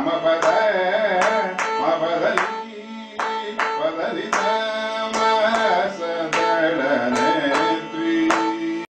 ಗಮ ಪದ ಮ ಪದ ನಿ ಪದ ನಿ ಸ